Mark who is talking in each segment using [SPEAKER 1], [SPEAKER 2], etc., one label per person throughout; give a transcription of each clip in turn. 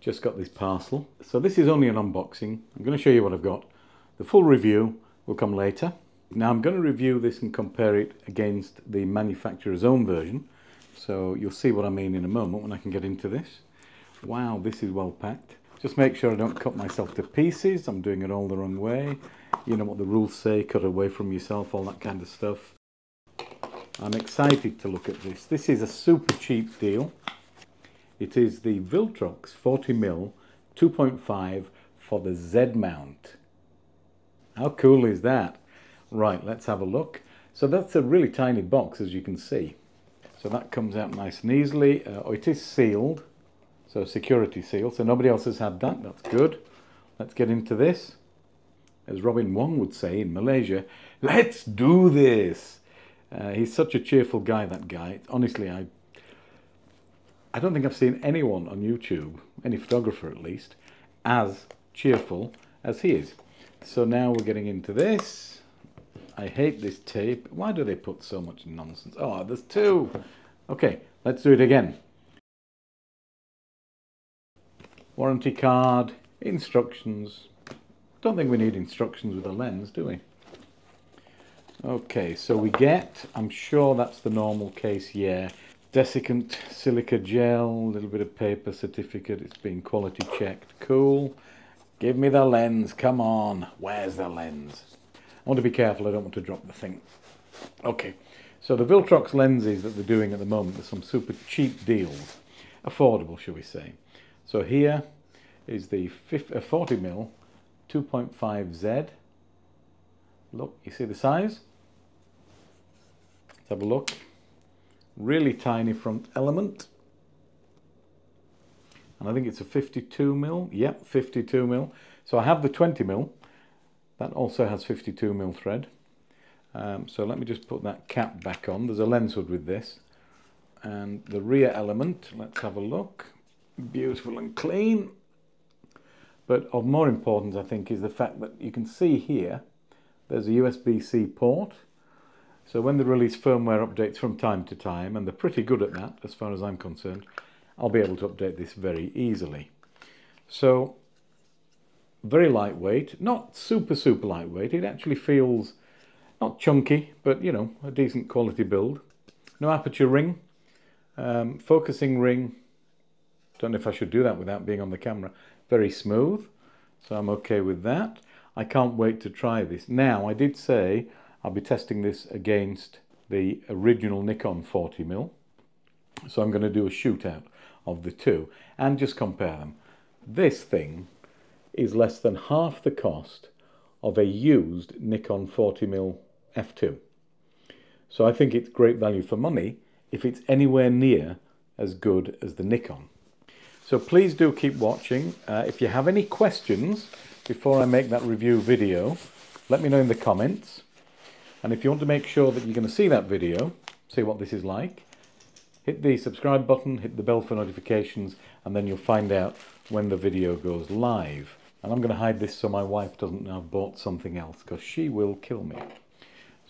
[SPEAKER 1] just got this parcel. So this is only an unboxing. I'm going to show you what I've got. The full review will come later. Now I'm going to review this and compare it against the manufacturer's own version. So you'll see what I mean in a moment when I can get into this. Wow, this is well packed. Just make sure I don't cut myself to pieces. I'm doing it all the wrong way. You know what the rules say, cut away from yourself, all that kind of stuff. I'm excited to look at this. This is a super cheap deal. It is the Viltrox 40mm 2.5 for the Z mount. How cool is that? Right, let's have a look. So that's a really tiny box as you can see. So that comes out nice and easily. Uh, oh, it is sealed, so security seal. So nobody else has had that, that's good. Let's get into this. As Robin Wong would say in Malaysia, let's do this. Uh, he's such a cheerful guy, that guy. Honestly, I, I don't think I've seen anyone on YouTube, any photographer at least, as cheerful as he is. So now we're getting into this. I hate this tape. Why do they put so much nonsense? Oh, there's two. Okay, let's do it again. Warranty card, instructions. Don't think we need instructions with a lens, do we? Okay, so we get, I'm sure that's the normal case, yeah, desiccant silica gel, a little bit of paper certificate, it's been quality checked, cool. Give me the lens, come on, where's the lens? I want to be careful, I don't want to drop the thing. Okay, so the Viltrox lenses that they're doing at the moment, there's some super cheap deals, affordable shall we say. So here is the uh, 40 mil 2.5Z. Look, you see the size? Let's have a look. Really tiny front element. And I think it's a 52 mil. Yep, 52 mil. So I have the 20 mil. That also has 52 mil thread. Um, so let me just put that cap back on. There's a lens hood with this. And the rear element, let's have a look. Beautiful and clean. But of more importance, I think, is the fact that you can see here, there's a USB-C port so when they release firmware updates from time to time, and they're pretty good at that as far as I'm concerned, I'll be able to update this very easily. So very lightweight, not super, super lightweight. It actually feels not chunky, but you know, a decent quality build. No aperture ring, um, focusing ring. Don't know if I should do that without being on the camera. Very smooth, so I'm okay with that. I can't wait to try this. Now, I did say I'll be testing this against the original Nikon 40mm. So I'm going to do a shootout of the two and just compare them. This thing is less than half the cost of a used Nikon 40mm f2. So I think it's great value for money if it's anywhere near as good as the Nikon. So please do keep watching. Uh, if you have any questions before I make that review video, let me know in the comments. And if you want to make sure that you're going to see that video, see what this is like, hit the subscribe button, hit the bell for notifications, and then you'll find out when the video goes live. And I'm going to hide this so my wife doesn't know I've bought something else, because she will kill me.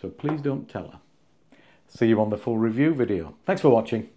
[SPEAKER 1] So please don't tell her. See you on the full review video. Thanks for watching.